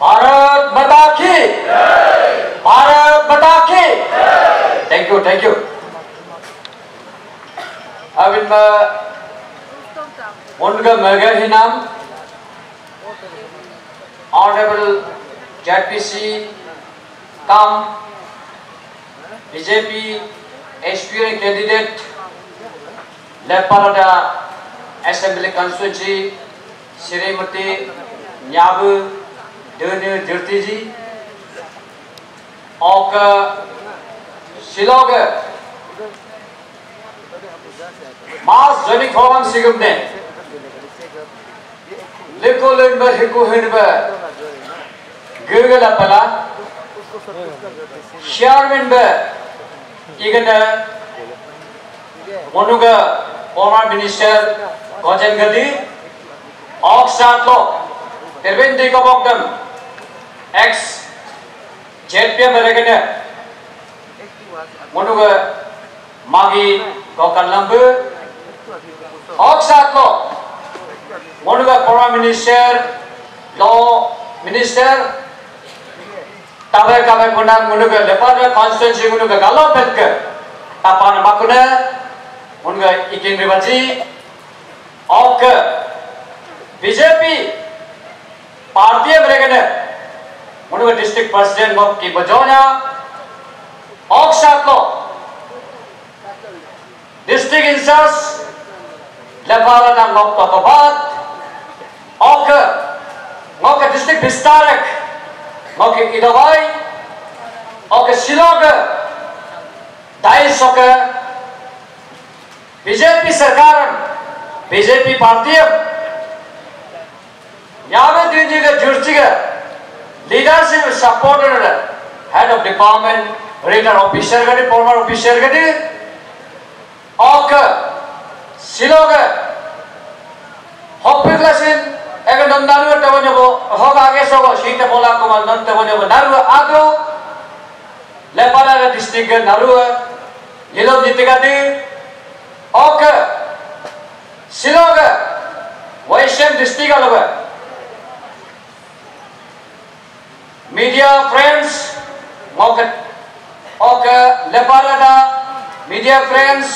भारत माता की भारत माता की थैंक यू थैंक यू अब इनमें उनका मगर ही नाम? ऑनरेबल जेपीसी काम BJP SP candidate Leparada assembly constituency Shrimati Nyabu दोनो दिर्ती जी और शिलोग मास जनी खोवान सिगुमने लिको लिनबर हिकु हिनबर गगला पला Chairman igana monuga former minister Gojan Gadi Oxford law terbendi ko x ජෙට්පිය බලකට මොනුග මගේ කොකල්ලම්බ ඔක්සාකෝ මොනුග පොරා මිනිස්ටර් ලෝ මිනිස්ටර් තව කව ගොඩක් මොනුග ලෙපාර කොන්ස්ටන්සි මොනුග ගලෝපෙත්ක තපාන මකුණ මොනුග ඉකින් රිවජි ඕක BJP පාර්තිය බලකට मुनुगा डिस्ट्रिक्ट प्रेसिडेंट मो की बजौना ऑक शाकलो डिस्ट्रिक्ट इंचार्ज लेपारा ना मो पपबात ऑक मो का डिस्ट्रिक्ट विस्तारक Oke idawai Oke silog dai sok BJP सरकार बीजेपी पार्टी यावे दिन leadership supported head of department, retired officer গড়ে ফর্মার অফিসার গড়ে অক সিলগ হপিলাসিন এক নন্দানু তবনব হগ আগে সব শীত বলা কুমার নন্ত বনব নারু আদো লেপারা ডিস্ট্রিক্ট নারু লিলো জিতগাতি অক সিলগ ওয়াইশম ডিস্ট্রিক্ট আলবা मीडिया फ्रेंड्स मोक ओक लेपारा मीडिया फ्रेंड्स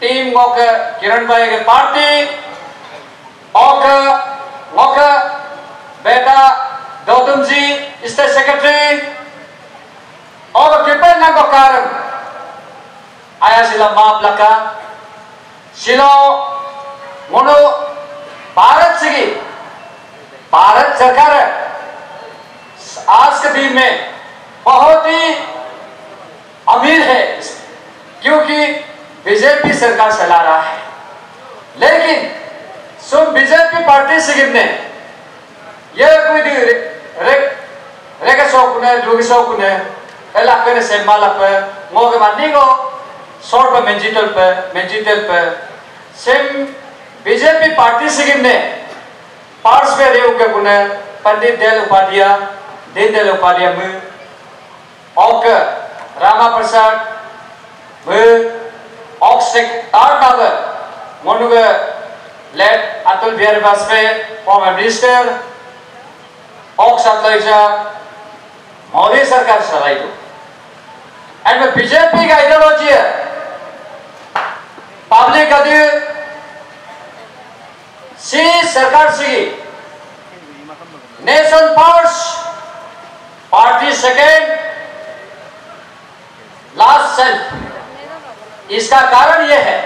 टीम मोक किरण भाई के पार्टी ओक मोका बेटा गौतम जी स्टेट सेक्रेटरी और किपर नंगो कारण। आया सिला माप लका सिलो मोनो, भारत से भारत सरकार आज के दिन में बहुत ही अमीर है क्योंकि बीजेपी सरकार चला रहा है। लेकिन सुन, बीजेपी पार्टी से गिरने ये कोई रे रे रेगा शौकुने जोगी शौकुने इलाके ने सेमा लपे मोगे को शॉर्ट पे, मेंजिटल पे मेंजिटल पे। सेम बीजेपी पार्टी से गिरने पार्स पे रे उके कुने पंडित दयाल उपाध्याय मु औक रामा प्रसाद मु औक से तार नागर मोनुगे led Atul Bihari Vajpayee, former minister, और सतलजा मोदी सरकार चलाई एंड बीजेपी का आइडियोलॉजी है पब्लिक अभी सी सरकार सी नेशन फ़र्स्ट इसका कारण यह है।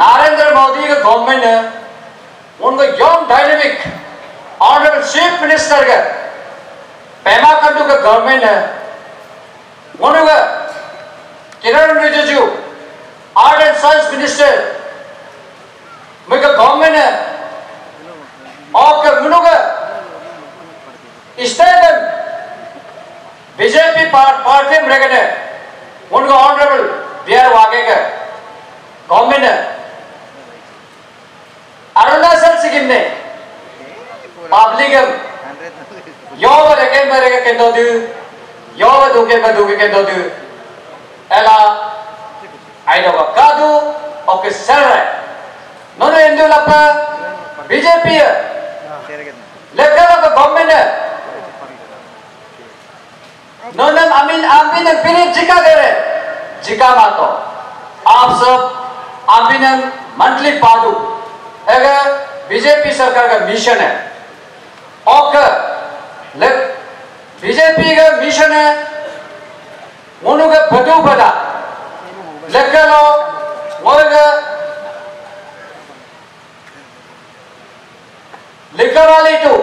नरेंद्र मोदी का गवर्नमेंट उनका young dynamic honourable chief minister का पेमा कंडू का गवर्नमेंट उनका Kiren Rijiju art and science minister मेरा गवर्नमेंट और उनका स्टेट बीजेपी पार्टी में रहने उनका ऑनरेबल बी आर वागे का। गवर्नमेंट है। अरुणाचल सिक्किम ने पब्लिक योग रखे मरे के दो। योग दुके में दुके के दो। दु एला आई नो का दु okay sir mendu lapa BJP ya lekkal ka government ya नोनम अमीन आम्बिन पिरित जिका करे जिका मातो आप सब आम्बिन मंथली पाडू अगर बीजेपी सरकार का मिशन है और बीजेपी का मिशन है उनका बदू बदा लेकिन मोरगा लिखर वाली तो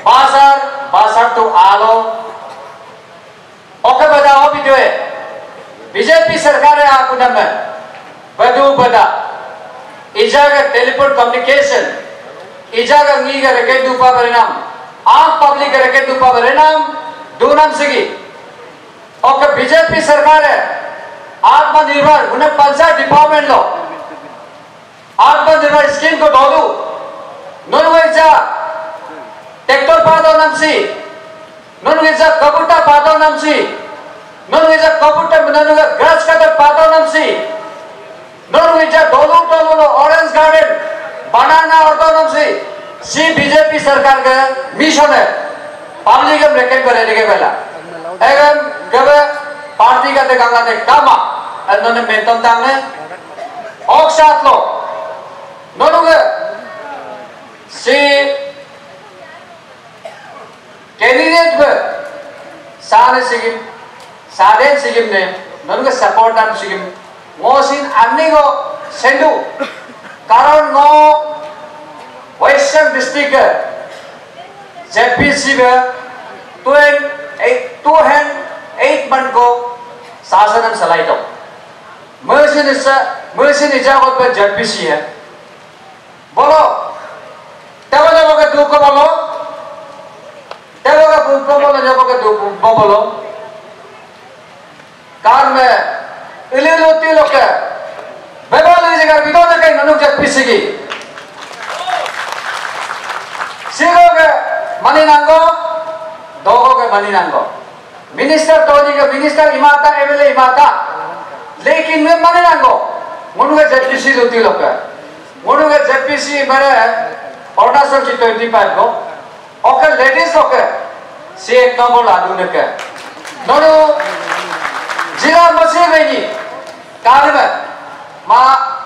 बाज़ार बाज़ार तो आलो ओके बताओ भी जो है बीजेपी सरकार है आपको नंबर बदू बदा इजागा टेलीफोन कम्युनिकेशन इजागा का रखे दुपा परिणाम आम पब्लिक रखे दुपा परिणाम दो नाम सिगी। ओके बीजेपी सरकार है, आत्मनिर्भर, उन्हें पंचायत डिपार्टमेंट लो। आत्मनिर्भर स्कीम को दो नोन वैसा ट्रैक्टर पादो नाम सी। non ngeza kabuta pato namsi non ngeza kabuta non ngeza pato namsi non ngeza dolu dolu orange garden banana सी बीजेपी सरकार का मिशन है पब्लिक हम रेकन पर रहने के पहला एगम कब पार्टी का देखा दे कामा अन्नों मेंटन तांगे और साथ लो नोनुगे सी कैंडिडेट ब सारे सिगिम सारे सिगिम ने ननुगे सपोर्ट आम सिगिम अन्नी को सेंडू कारण नो वेस्टर्न डिस्ट्रिक्ट जेपीसी में two and eight two and eight month को शासन सलाई तो मर्सिन इस मर्सिन इजावत पर जेपीसी है। बोलो तब जब दो को बोलो। Tengok ke bumpa bola jauh ke tu bumpa bola. Kan kai nanuk jak pisi ki. Siro ke mani nanggo, dogo ke mani nanggo. Minister तो जी के मिनिस्टर इमाता एमएलए इमाता लेकिन मैं मने नांगो मुनु के जेपीसी लुती लोग का मुनु जेपीसी मेरे अरुणाचल की ट्वेंटी फाइव को ओके लेडीज़ ओके सी एक नंबर लाडू ने के नोनो जिला मसी बेनी कार में मा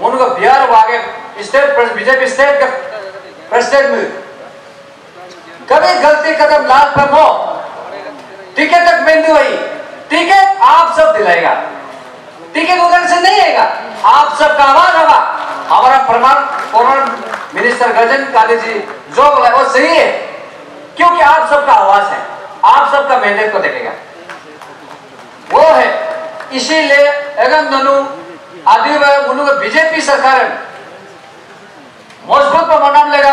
मुनुगा बिहार वागे स्टेट बीजेपी स्टेट का प्रेसिडेंट में। कभी गलती कदम लाल पर टिकट तक बिंदु आई टिकट आप सब दिलाएगा। टिकट उधर से नहीं आएगा। आप सबका आवाज़ होगा। हमारा प्रमाण फॉरन मिनिस्टर गजन काली जी, जो बोला वो सही है। क्योंकि आप सबका आवाज़ है। आप सबका मैंडेट को देखेगा। वो है। इसीलिए, अगर ननु आदि मुनु बीजेपी सरकार मज़बूत पर मनाम लेगा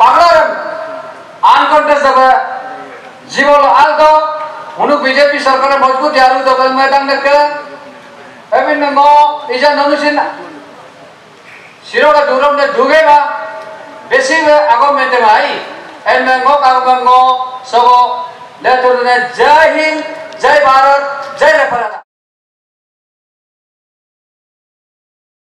पागलारम अनकंटेस्ट दब जीवो आलदो मुनु बीजेपी सरकार मज़बूत यारू दब मैदान देखे अभी नमो इजा ननु सिन सिरोगा दूरम ने दुगेगा बेसी आगो मेंटे भाई एन में ngok ang ngok so